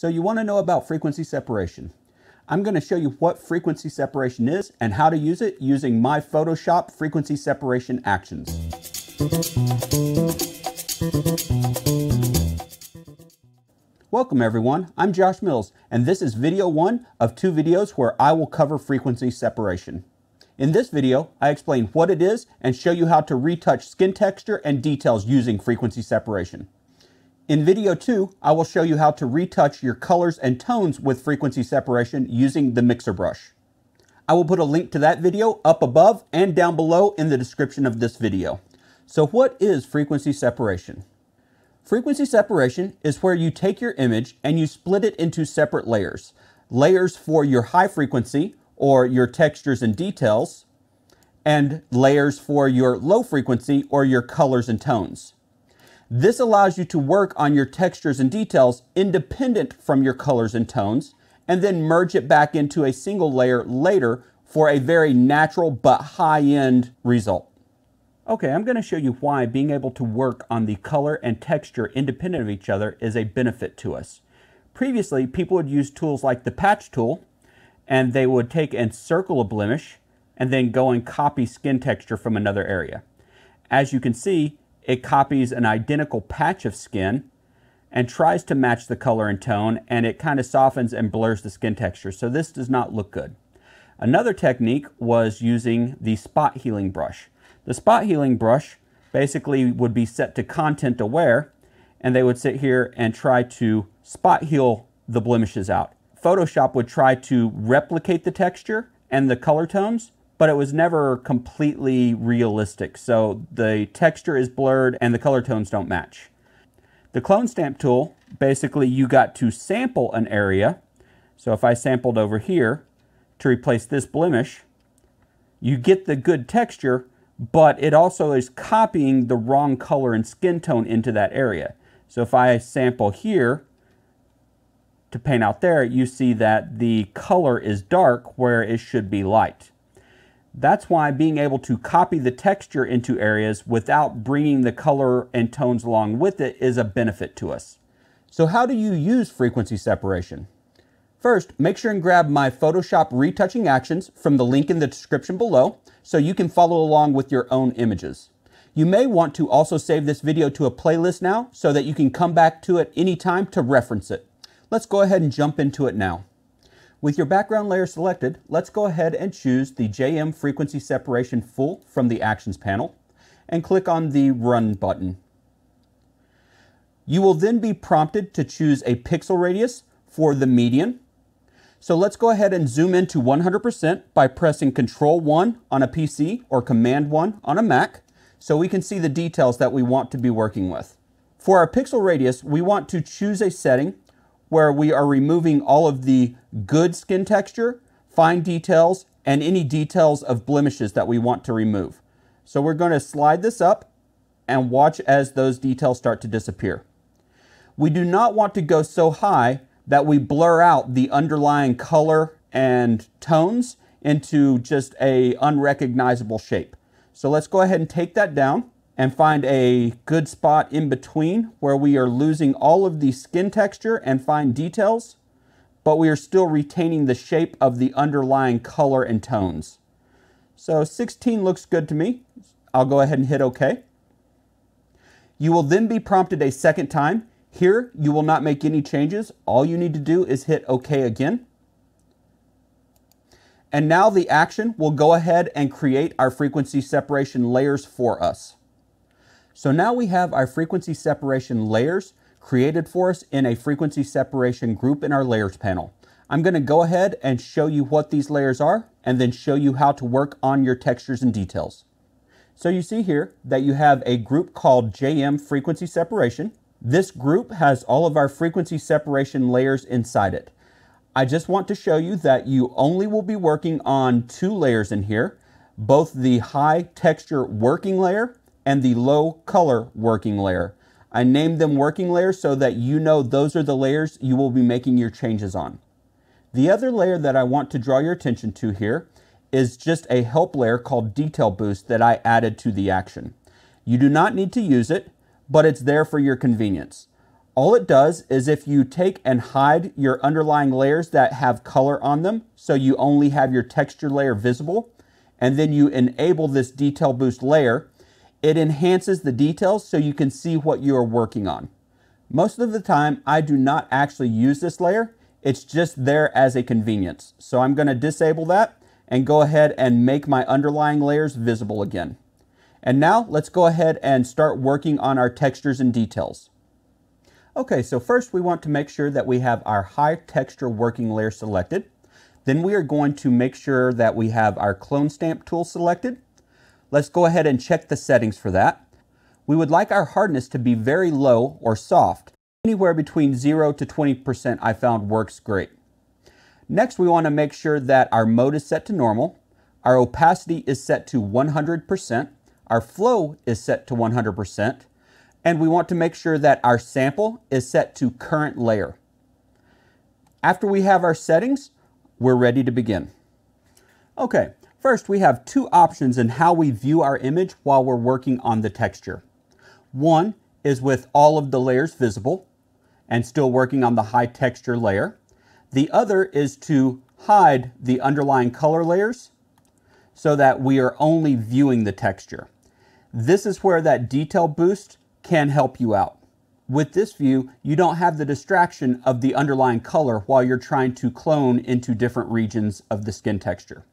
So you want to know about frequency separation. I'm going to show you what frequency separation is and how to use it using my Photoshop frequency separation actions. Welcome everyone, I'm Josh Mills and this is video one of two videos where I will cover frequency separation. In this video, I explain what it is and show you how to retouch skin texture and details using frequency separation. In video two, I will show you how to retouch your colors and tones with frequency separation using the mixer brush. I will put a link to that video up above and down below in the description of this video. So what is frequency separation? Frequency separation is where you take your image and you split it into separate layers. Layers for your high frequency, or your textures and details, and layers for your low frequency or your colors and tones. This allows you to work on your textures and details independent from your colors and tones, and then merge it back into a single layer later for a very natural but high-end result. Okay, I'm going to show you why being able to work on the color and texture independent of each other is a benefit to us. Previously, people would use tools like the patch tool and they would take and circle a blemish and then go and copy skin texture from another area. As you can see, it copies an identical patch of skin and tries to match the color and tone, and it kind of softens and blurs the skin texture. So this does not look good. Another technique was using the spot healing brush. The spot healing brush basically would be set to content aware, and they would sit here and try to spot heal the blemishes out. Photoshop would try to replicate the texture and the color tones, but it was never completely realistic. So the texture is blurred and the color tones don't match. The clone stamp tool, basically you got to sample an area. So if I sampled over here to replace this blemish, you get the good texture, but it also is copying the wrong color and skin tone into that area. So if I sample here to paint out there, you see that the color is dark where it should be light. That's why being able to copy the texture into areas without bringing the color and tones along with it is a benefit to us. So how do you use frequency separation? First, make sure and grab my Photoshop retouching actions from the link in the description below so you can follow along with your own images. You may want to also save this video to a playlist now so that you can come back to it anytime to reference it. Let's go ahead and jump into it now. With your background layer selected, let's go ahead and choose the JM Frequency Separation Full from the Actions panel and click on the Run button. You will then be prompted to choose a pixel radius for the median. So let's go ahead and zoom into 100% by pressing Control 1 on a PC or Command 1 on a Mac so we can see the details that we want to be working with. For our pixel radius, we want to choose a setting where we are removing all of the good skin texture, fine details, and any details of blemishes that we want to remove. So we're going to slide this up and watch as those details start to disappear. We do not want to go so high that we blur out the underlying color and tones into just a unrecognizable shape. So let's go ahead and take that down and find a good spot in between where we are losing all of the skin texture and fine details, but we are still retaining the shape of the underlying color and tones. So 16 looks good to me. I'll go ahead and hit OK. You will then be prompted a second time. Here, you will not make any changes. All you need to do is hit OK again. And now the action will go ahead and create our frequency separation layers for us. So now we have our frequency separation layers created for us in a frequency separation group in our layers panel. I'm going to go ahead and show you what these layers are and then show you how to work on your textures and details. So you see here that you have a group called JM frequency separation. This group has all of our frequency separation layers inside it. I just want to show you that you only will be working on two layers in here, both the high texture working layer and the low color working layer. I named them working layers so that you know those are the layers you will be making your changes on. The other layer that I want to draw your attention to here is just a help layer called Detail Boost that I added to the action. You do not need to use it, but it's there for your convenience. All it does is if you take and hide your underlying layers that have color on them, so you only have your texture layer visible, and then you enable this detail boost layer, it enhances the details so you can see what you are working on. Most of the time, I do not actually use this layer. It's just there as a convenience. So I'm gonna disable that and go ahead and make my underlying layers visible again. And now let's go ahead and start working on our textures and details. Okay, so first we want to make sure that we have our high texture working layer selected. Then we are going to make sure that we have our clone stamp tool selected. Let's go ahead and check the settings for that. We would like our hardness to be very low or soft. Anywhere between 0 to 20% I found works great. Next, we want to make sure that our mode is set to normal, our opacity is set to 100%, our flow is set to 100%, and we want to make sure that our sample is set to current layer. After we have our settings, we're ready to begin. Okay, first we have two options in how we view our image while we're working on the texture. One is with all of the layers visible and still working on the high texture layer. The other is to hide the underlying color layers so that we are only viewing the texture. This is where that detail boost can help you out. With this view, you don't have the distraction of the underlying color while you're trying to clone into different regions of the skin texture.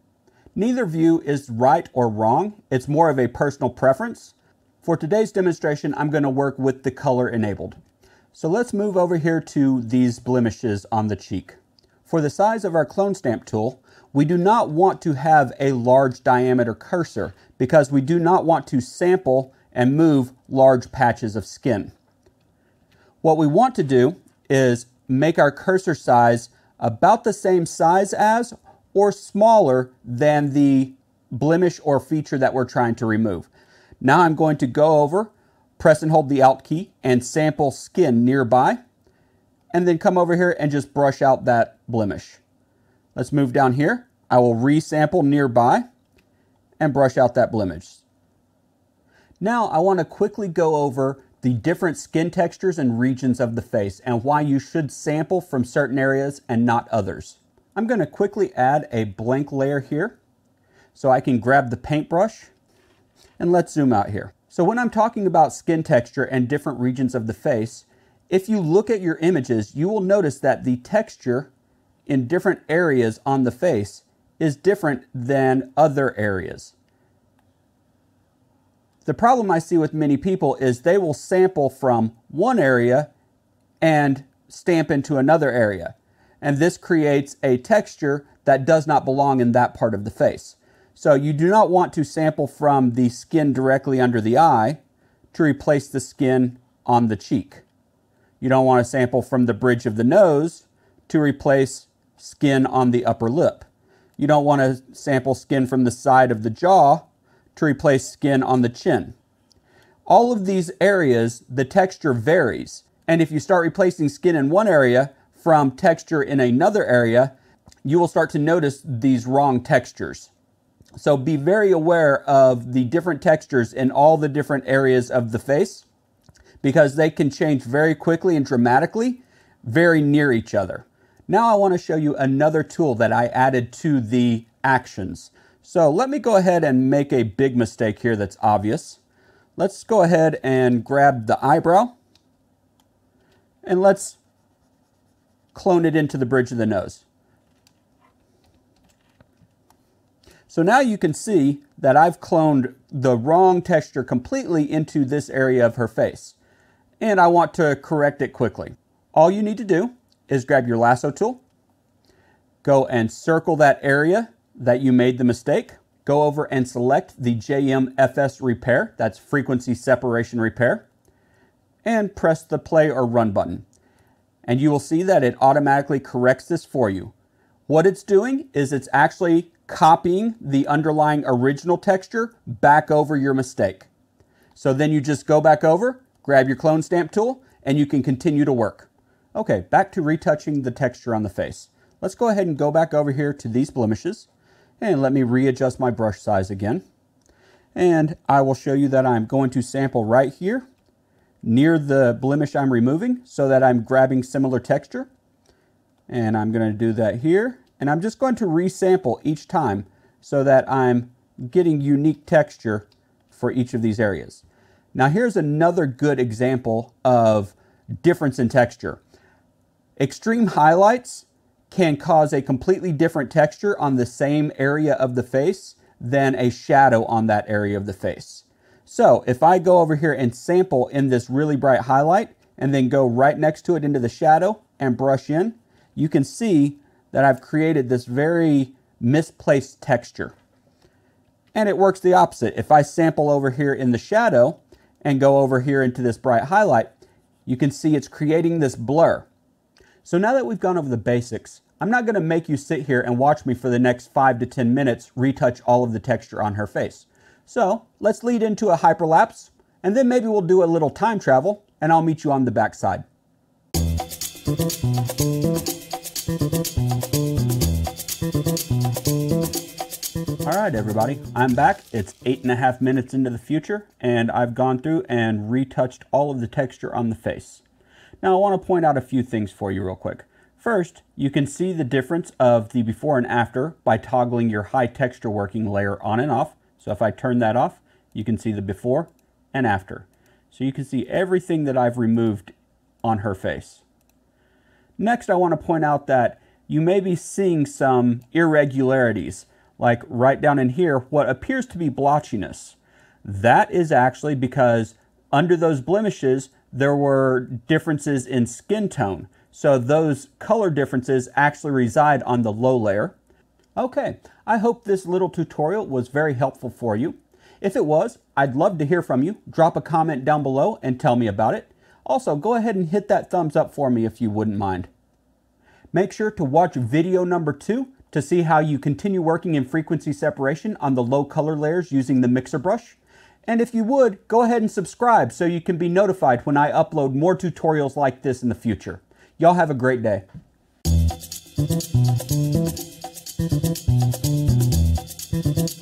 Neither view is right or wrong, it's more of a personal preference. For today's demonstration, I'm going to work with the color enabled. So let's move over here to these blemishes on the cheek. For the size of our clone stamp tool, we do not want to have a large diameter cursor because we do not want to sample and move large patches of skin. What we want to do is make our cursor size about the same size as or smaller than the blemish or feature that we're trying to remove. Now I'm going to go over, press and hold the Alt key, and sample skin nearby, and then come over here and just brush out that blemish. Let's move down here. I will resample nearby and brush out that blemish. Now I want to quickly go over the different skin textures and regions of the face and why you should sample from certain areas and not others. I'm going to quickly add a blank layer here so I can grab the paintbrush and let's zoom out here. So when I'm talking about skin texture and different regions of the face, if you look at your images, you will notice that the texture in different areas on the face is different than other areas. The problem I see with many people is they will sample from one area and stamp into another area. And this creates a texture that does not belong in that part of the face. So you do not want to sample from the skin directly under the eye to replace the skin on the cheek. You don't want to sample from the bridge of the nose to replace skin on the upper lip. You don't want to sample skin from the side of the jaw to replace skin on the chin. All of these areas, the texture varies. And if you start replacing skin in one area from texture in another area, you will start to notice these wrong textures. So be very aware of the different textures in all the different areas of the face because they can change very quickly and dramatically very near each other. Now I want to show you another tool that I added to the actions. So let me go ahead and make a big mistake here that's obvious. Let's go ahead and grab the eyebrow and let's clone it into the bridge of the nose. So now you can see that I've cloned the wrong texture completely into this area of her face. And I want to correct it quickly. All you need to do is grab your lasso tool, go and circle that area that you made the mistake, go over and select the JMFS repair, that's frequency separation repair, and press the play or run button. And you will see that it automatically corrects this for you. What it's doing is it's actually copying the underlying original texture back over your mistake. So then you just go back over, grab your clone stamp tool, and you can continue to work. Okay, back to retouching the texture on the face. Let's go ahead and go back over here to these blemishes. And let me readjust my brush size again. And I will show you that I'm going to sample right here near the blemish I'm removing so that I'm grabbing similar texture. And I'm going to do that here. And I'm just going to resample each time so that I'm getting unique texture for each of these areas. Now here's another good example of difference in texture. Extreme highlights can cause a completely different texture on the same area of the face than a shadow on that area of the face. So if I go over here and sample in this really bright highlight and then go right next to it into the shadow and brush in, you can see that I've created this very misplaced texture. And it works the opposite. If I sample over here in the shadow and go over here into this bright highlight, you can see it's creating this blur. So now that we've gone over the basics, I'm not going to make you sit here and watch me for the next 5 to 10 minutes retouch all of the texture on her face. So let's lead into a hyperlapse, and then maybe we'll do a little time travel, and I'll meet you on the backside. All right, everybody, I'm back. It's eight and a half minutes into the future, and I've gone through and retouched all of the texture on the face. Now, I want to point out a few things for you real quick. First, you can see the difference of the before and after by toggling your high texture working layer on and off. So if I turn that off, you can see the before and after. So you can see everything that I've removed on her face. Next, I want to point out that you may be seeing some irregularities, like right down in here, what appears to be blotchiness. That is actually because under those blemishes, there were differences in skin tone. So those color differences actually reside on the low layer. Okay, I hope this little tutorial was very helpful for you. If it was, I'd love to hear from you. Drop a comment down below and tell me about it. Also, go ahead and hit that thumbs up for me if you wouldn't mind. Make sure to watch video number two to see how you continue working in frequency separation on the low color layers using the mixer brush. And if you would, go ahead and subscribe so you can be notified when I upload more tutorials like this in the future. Y'all have a great day. ありがとうございます。